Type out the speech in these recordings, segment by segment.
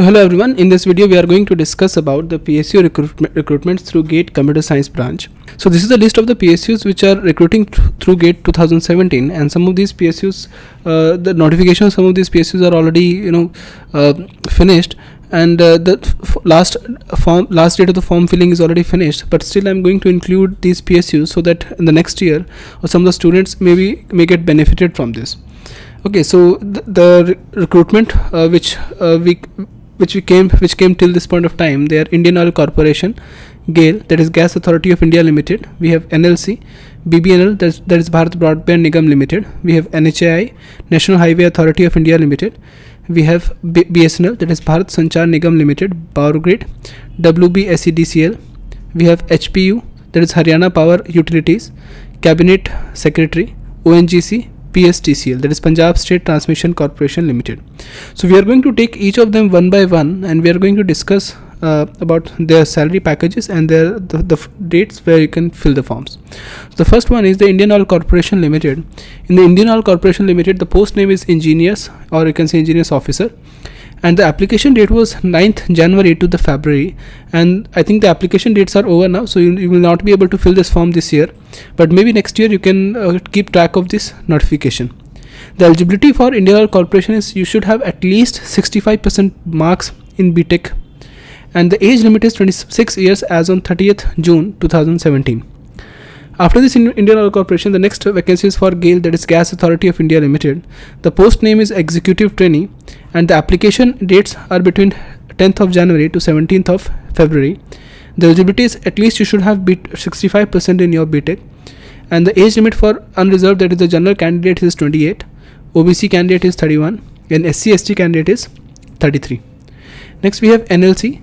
So hello everyone, in this video we are going to discuss about the PSU recruitment recruitments through GATE Computer Science branch. So this is the list of the PSUs which are recruiting th through GATE 2017 and some of these PSUs, uh, the notifications some of these PSUs are already you know uh, finished and uh, the last form last date of the form filling is already finished. But still i'm going to include these psus so that in the next year or some of the students maybe may get benefited from this. Okay so the, the recruitment uh, which uh, we which came which came till this point of time they are indian oil corporation GAIL that is gas authority of india limited. We have nlc bbnl that is, that is bharat broadband nigam limited. We have nhai national highway authority of india limited. We have B bsnl that is bharat sanchar nigam limited power grid. Wbsedcl we have hpu that is haryana power utilities. Cabinet secretary ongc PSTCL that is Punjab State Transmission Corporation Limited. So we are going to take each of them one by one and we are going to discuss uh, about their salary packages and their the, the dates where you can fill the forms. So the first one is the Indian Oil Corporation Limited. In the Indian Oil Corporation Limited the post name is engineers or you can say engineers officer and the application date was 9th January to the February and I think the application dates are over now so you, you will not be able to fill this form this year but maybe next year you can uh, keep track of this notification. The eligibility for Indian Oil Corporation is you should have at least 65% marks in BTech and the age limit is 26 years as on 30th June 2017. After this Indian Oil Corporation, the next vacancy is for GAIL, that is Gas Authority of India Limited. The post name is Executive Trainee, and the application dates are between 10th of January to 17th of February. The eligibility is at least you should have 65% in your BTech, and the age limit for unreserved, that is the general candidate, is 28, OBC candidate is 31, and SC ST candidate is 33. Next, we have NLC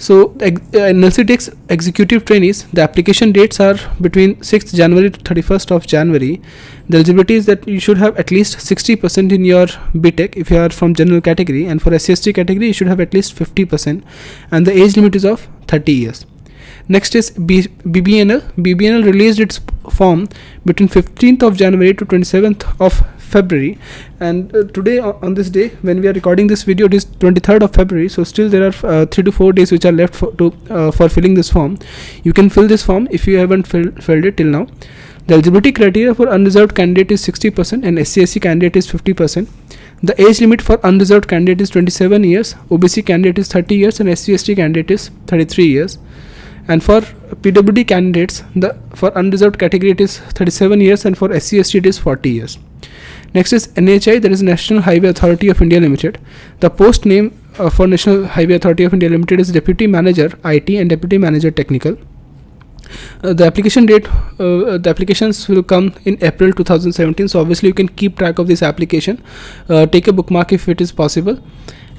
so uh, takes executive trainees. The application dates are between 6th January to 31st of January. The eligibility is that you should have at least 60% in your BTech if you are from general category, and for SCST category you should have at least 50%, and the age limit is of 30 years. Next is B BBNL. BBNL released its form between 15th of January to 27th of February. And uh, today on this day when we are recording this video it is 23rd of February. So still there are uh, 3 to 4 days which are left for, to, uh, for filling this form. You can fill this form if you haven't fill, filled it till now. The eligibility criteria for unreserved candidate is 60% and SCSC candidate is 50% the age limit for unreserved candidate is 27 years. OBC candidate is 30 years and SCST candidate is 33 years. And for PWD candidates the for unreserved category it is 37 years and for SCST it is 40 years Next is NHI, that is National Highway Authority of India Limited. The post name uh, for National Highway Authority of India Limited is Deputy Manager IT and Deputy Manager Technical. Uh, the application date uh, the applications will come in april 2017 so obviously you can keep track of this application uh, take a bookmark if it is possible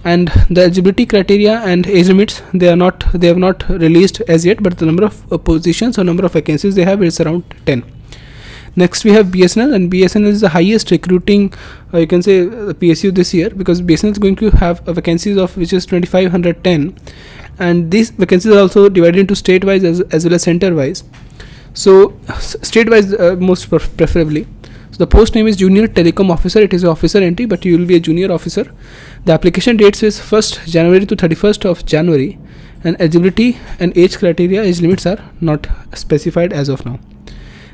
and the eligibility criteria and age limits they are not they have not released as yet but the number of uh, positions or number of vacancies they have is around 10 next we have bsnl and bsnl is the highest recruiting uh, you can say uh, psu this year because bsnl is going to have vacancies of which is 2510 and these vacancies are also divided into state wise as, as well as center wise so state wise uh, most preferably. So the post name is junior telecom officer. It is officer entry but you will be a junior officer. The application dates is 1st january to 31st of january and eligibility and age criteria age limits are not specified as of now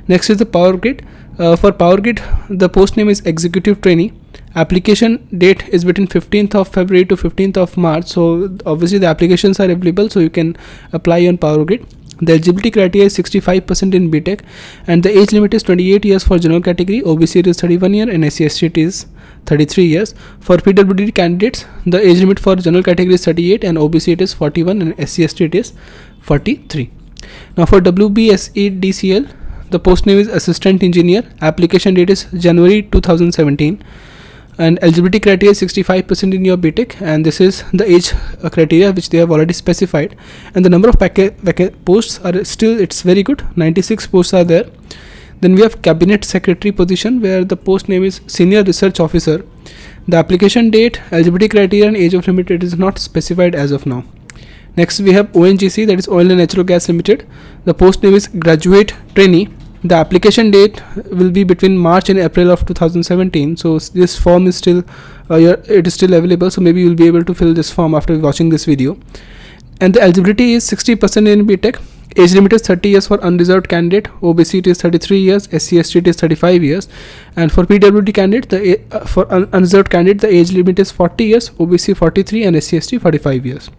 next is the power grid. Uh, for power grid the post name is executive trainee. Application date is between 15th of february to 15th of march. So obviously the applications are available so you can apply on power grid. The eligibility criteria is 65% in BTech and the age limit is 28 years for general category, OBC is 31 year and SC it is 33 years. For PWD candidates, the age limit for general category is 38 and OBC it is 41 and SC it is 43. Now for WBSE DCL, the post name is assistant engineer. Application date is january 2017 and eligibility criteria is 65% in your BTech and this is the age uh, criteria which they have already specified. And the number of posts are still it's very good. 96 posts are there. Then we have cabinet secretary position where the post name is senior research officer. The application date eligibility criteria and age of limit it is not specified as of now. Next we have ONGC that is oil and natural gas limited. The post name is graduate trainee the application date will be between march and april of 2017 so this form is still uh, it is still available. So maybe you'll be able to fill this form after watching this video. And the eligibility is 60% in btech age limit is 30 years for unreserved candidate. Obc it is 33 years. Scst st it is 35 years. And for pwd candidate the uh, for un unreserved candidate the age limit is 40 years. Obc 43 and scst 45 years.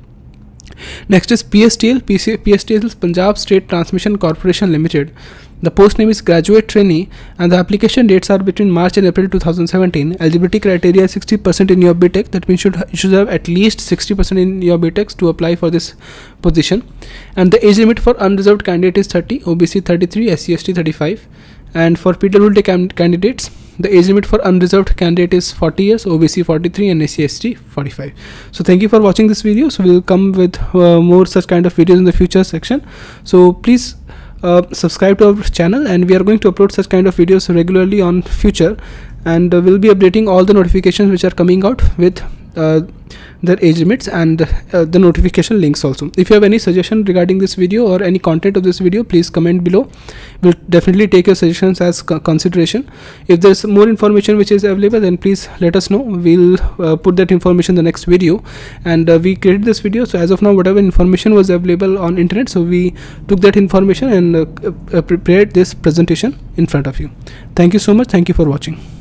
Next is pstl PC, pstl is punjab state transmission corporation limited the post name is graduate trainee and the application dates are between March and April 2017. Eligibility criteria 60% in your BTech. That means you should, you should have at least 60% in your BTech to apply for this position. And the age limit for unreserved candidate is 30, OBC 33, SC 35. And for PWD can candidates, the age limit for unreserved candidate is 40 years, OBC 43 and SC 45. So thank you for watching this video. So we'll come with uh, more such kind of videos in the future section. So please uh, subscribe to our channel and we are going to upload such kind of videos regularly on future. And uh, we'll be updating all the notifications which are coming out with uh, their age limits and uh, the notification links also. If you have any suggestion regarding this video or any content of this video please comment below. We'll definitely take your suggestions as consideration. If there's more information which is available then please let us know. We'll uh, put that information in the next video. And uh, we created this video so as of now whatever information was available on internet so we took that information and uh, uh, prepared this presentation in front of you. Thank you so much. Thank you for watching